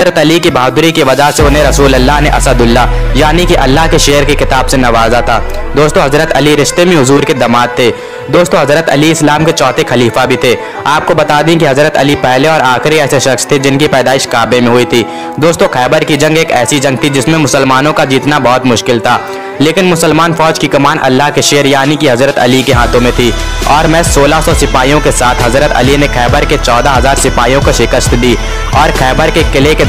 हज़रत अली की बहादुरी की वजह से उन्हें रसूल अल्लाह ने असदुल्ला, यानी कि अल्लाह के शेर की किताब से नवाजा था। दोस्तों, हज़रत अली रिश्ते में हजूर के दमाद थे। दोस्तों, हज़रत अली इस्लाम के चौथे खलीफा भी थे। आपको बता दें कि हज़रत अली पहले और आखिरी ऐसे शख्स थे जिनकी पैदाइश काबे में हुई थी। दोस्तों, खैबर की जंग एक ऐसी जंग थी जिसमें मुसलमानों का जीतना बहुत मुश्किल था। लेकिन मुसलमान फौज की कमान अल्लाह के शेर, यानी कि हज़रत अली के हाथों में थी। और मैं 1600 सिपाहियों के साथ हज़रत अली ने खैबर के 14000 सिपाहियों को शिकस्त दी और खैबर के किले के